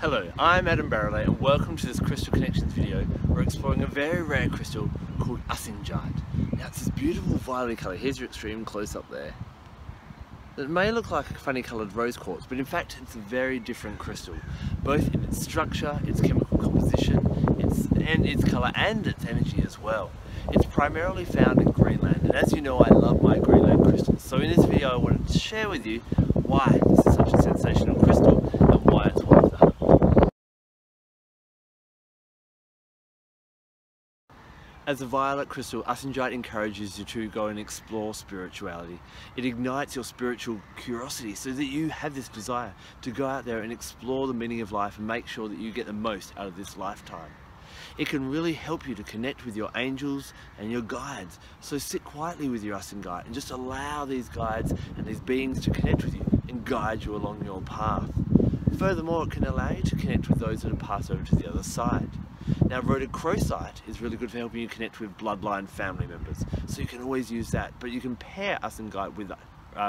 Hello, I'm Adam Barralet and welcome to this Crystal Connections video. We're exploring a very rare crystal called Ussingite. Now it's this beautiful violet colour, here's your extreme close up there. It may look like a funny coloured rose quartz, but in fact it's a very different crystal, both in its structure, its chemical composition, its, and its colour and its energy as well. It's primarily found in Greenland, and as you know I love my Greenland crystals, so in this video I wanted to share with you why this is such a sensational crystal and why it's one of the As a violet crystal, Ussingite encourages you to go and explore spirituality. It ignites your spiritual curiosity so that you have this desire to go out there and explore the meaning of life and make sure that you get the most out of this lifetime. It can really help you to connect with your angels and your guides. So sit quietly with your Ussingite and just allow these guides and these beings to connect with you and guide you along your path. Furthermore, it can allow you to connect with those that have passed over to the other side. Now rhodochrosite is really good for helping you connect with bloodline family members. So you can always use that, but you can pair Ussingite with uh,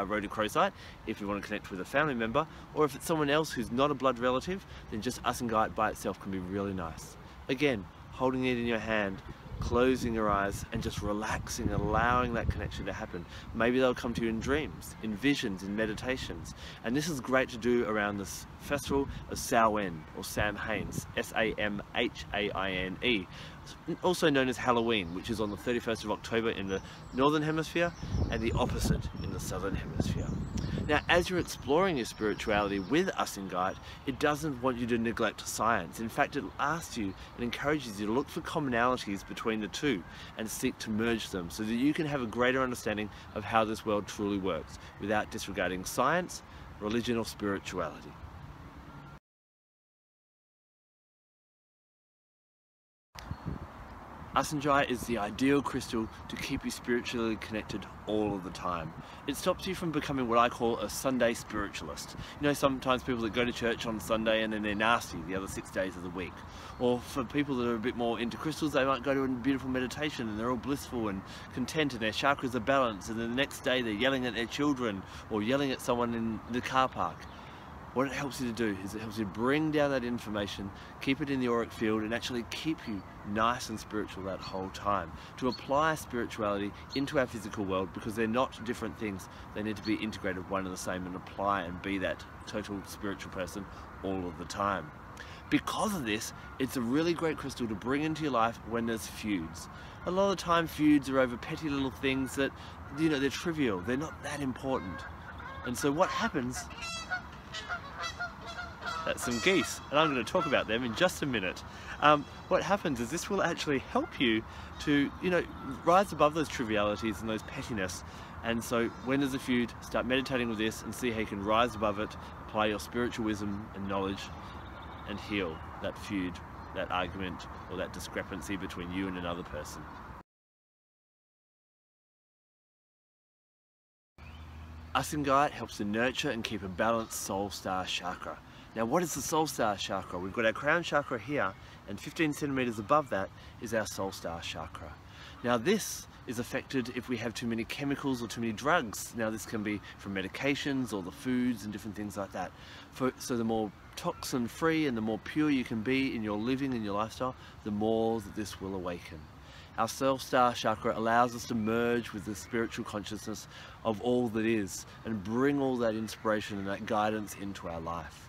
rhodochrosite if you want to connect with a family member, or if it's someone else who's not a blood relative, then just Ussingite by itself can be really nice. Again, holding it in your hand closing your eyes and just relaxing, allowing that connection to happen. Maybe they'll come to you in dreams, in visions, in meditations. And this is great to do around this festival of Samhain or Samhain's, S-A-M-H-A-I-N-E, also known as Halloween, which is on the 31st of October in the Northern Hemisphere and the opposite in the Southern Hemisphere. Now, as you're exploring your spirituality with us in Ussingite, it doesn't want you to neglect science. In fact, it asks you and encourages you to look for commonalities between the two and seek to merge them so that you can have a greater understanding of how this world truly works without disregarding science, religion or spirituality. Ussingite is the ideal crystal to keep you spiritually connected all of the time. It stops you from becoming what I call a Sunday spiritualist. You know sometimes people that go to church on Sunday and then they're nasty the other six days of the week. Or for people that are a bit more into crystals they might go to a beautiful meditation and they're all blissful and content and their chakras are balanced and then the next day they're yelling at their children or yelling at someone in the car park what it helps you to do is it helps you bring down that information, keep it in the auric field and actually keep you nice and spiritual that whole time. To apply spirituality into our physical world because they're not different things, they need to be integrated one and the same and apply and be that total spiritual person all of the time. Because of this, it's a really great crystal to bring into your life when there's feuds. A lot of the time feuds are over petty little things that, you know, they're trivial, they're not that important. And so what happens that's some geese and I'm going to talk about them in just a minute. Um, what happens is this will actually help you to, you know, rise above those trivialities and those pettiness and so when there's a feud, start meditating with this and see how you can rise above it, apply your spiritual wisdom and knowledge and heal that feud, that argument or that discrepancy between you and another person. Ussingite helps to nurture and keep a balanced soul star chakra. Now what is the soul star chakra? We've got our crown chakra here and 15 centimeters above that is our soul star chakra. Now this is affected if we have too many chemicals or too many drugs. Now this can be from medications or the foods and different things like that. For, so the more toxin free and the more pure you can be in your living and your lifestyle, the more that this will awaken. Our self star chakra allows us to merge with the spiritual consciousness of all that is and bring all that inspiration and that guidance into our life.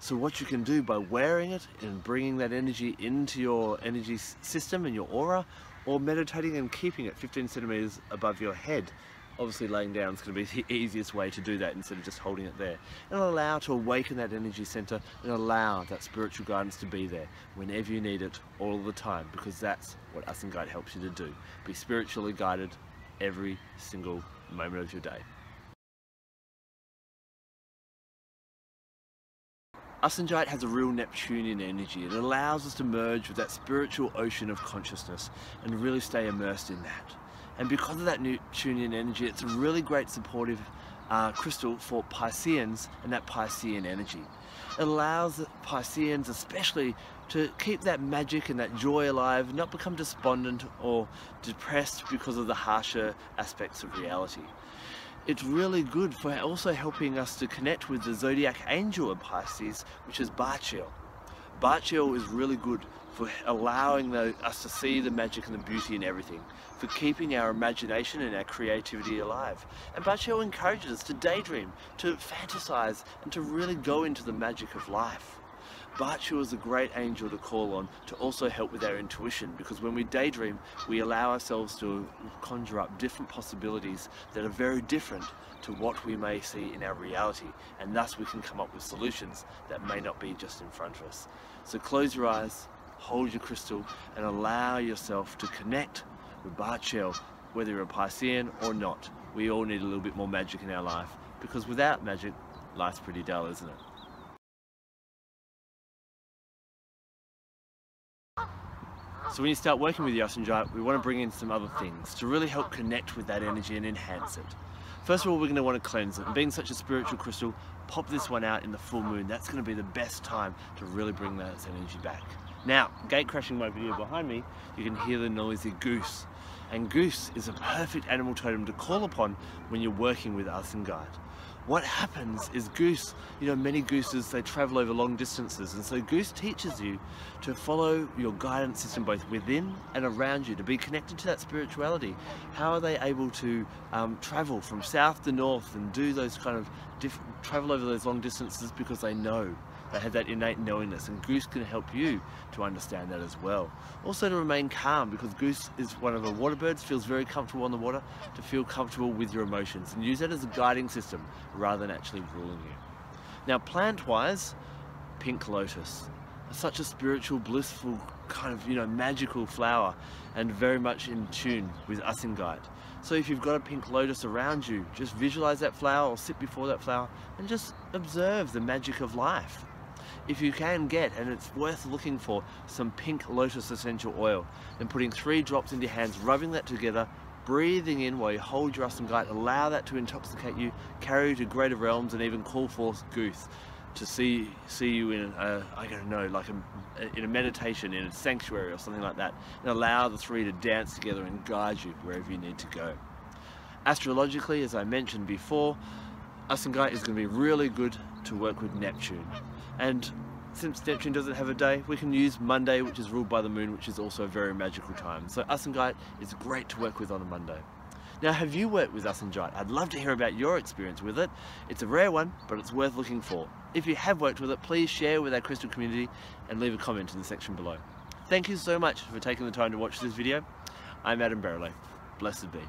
So what you can do by wearing it and bringing that energy into your energy system and your aura or meditating and keeping it 15 centimeters above your head obviously laying down is going to be the easiest way to do that instead of just holding it there. And allow to awaken that energy center and allow that spiritual guidance to be there whenever you need it all the time because that's what Ussingite helps you to do. Be spiritually guided every single moment of your day. Ussingite has a real Neptunian energy. It allows us to merge with that spiritual ocean of consciousness and really stay immersed in that. And because of that Neptunian energy, it's a really great supportive uh, crystal for Pisceans and that Piscean energy. It allows Pisceans especially to keep that magic and that joy alive, not become despondent or depressed because of the harsher aspects of reality. It's really good for also helping us to connect with the zodiac angel of Pisces, which is Barchiel. Barchiel is really good for allowing the, us to see the magic and the beauty in everything, for keeping our imagination and our creativity alive. And Barchiel encourages us to daydream, to fantasize, and to really go into the magic of life. Barchiel is a great angel to call on to also help with our intuition because when we daydream, we allow ourselves to conjure up different possibilities that are very different to what we may see in our reality and thus we can come up with solutions that may not be just in front of us. So close your eyes, hold your crystal and allow yourself to connect with Barchiel, whether you're a Piscean or not. We all need a little bit more magic in our life because without magic, life's pretty dull, isn't it? So when you start working with Ussingite, we want to bring in some other things to really help connect with that energy and enhance it. First of all, we're going to want to cleanse it. And being such a spiritual crystal, pop this one out in the full moon. That's going to be the best time to really bring that energy back. Now, gate crashing my video behind me, you can hear the noisy goose. And goose is a perfect animal totem to call upon when you're working with Ussingite what happens is goose, you know, many gooses, they travel over long distances. And so goose teaches you to follow your guidance system both within and around you, to be connected to that spirituality. How are they able to um, travel from south to north and do those kind of, travel over those long distances because they know they have that innate knowingness and Goose can help you to understand that as well. Also to remain calm because Goose is one of the water birds, feels very comfortable on the water, to feel comfortable with your emotions and use that as a guiding system rather than actually ruling you. Now plant-wise, pink lotus. Such a spiritual, blissful, kind of, you know, magical flower and very much in tune with Ussingite. So if you've got a pink lotus around you, just visualize that flower or sit before that flower and just observe the magic of life if you can get, and it's worth looking for, some pink lotus essential oil, then putting three drops into your hands, rubbing that together, breathing in while you hold your Ussingite, allow that to intoxicate you, carry you to greater realms, and even call forth Goose to see see you in a, I don't know, like a, in a meditation, in a sanctuary or something like that, and allow the three to dance together and guide you wherever you need to go. Astrologically, as I mentioned before, Ussingite is going to be really good to work with Neptune. And since Neptune doesn't have a day, we can use Monday, which is ruled by the moon, which is also a very magical time. So Ussingite is great to work with on a Monday. Now, have you worked with Ussingite? I'd love to hear about your experience with it. It's a rare one, but it's worth looking for. If you have worked with it, please share with our crystal community and leave a comment in the section below. Thank you so much for taking the time to watch this video. I'm Adam Barralet. Blessed be.